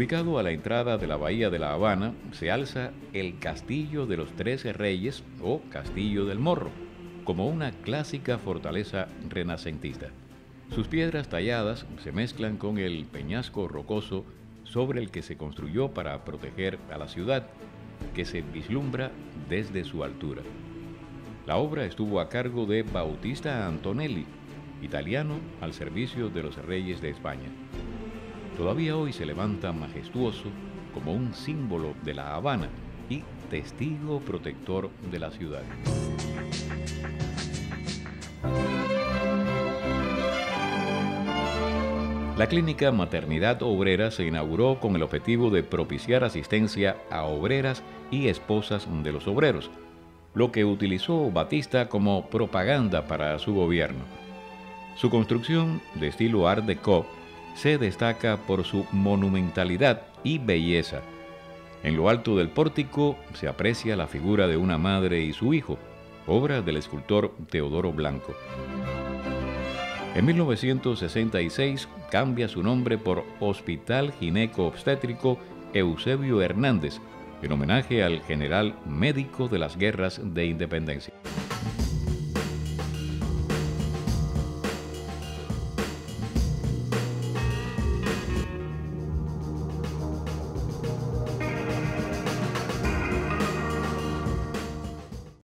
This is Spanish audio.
Ubicado a la entrada de la bahía de La Habana, se alza el Castillo de los Trece Reyes o Castillo del Morro, como una clásica fortaleza renacentista. Sus piedras talladas se mezclan con el peñasco rocoso sobre el que se construyó para proteger a la ciudad, que se vislumbra desde su altura. La obra estuvo a cargo de Bautista Antonelli, italiano al servicio de los reyes de España. Todavía hoy se levanta majestuoso como un símbolo de La Habana y testigo protector de la ciudad. La clínica Maternidad Obrera se inauguró con el objetivo de propiciar asistencia a obreras y esposas de los obreros, lo que utilizó Batista como propaganda para su gobierno. Su construcción, de estilo Art Deco, se destaca por su monumentalidad y belleza. En lo alto del pórtico se aprecia la figura de una madre y su hijo, obra del escultor Teodoro Blanco. En 1966 cambia su nombre por Hospital Gineco Obstétrico Eusebio Hernández, en homenaje al general médico de las guerras de independencia.